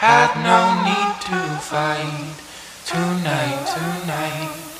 Had no need to fight tonight, tonight.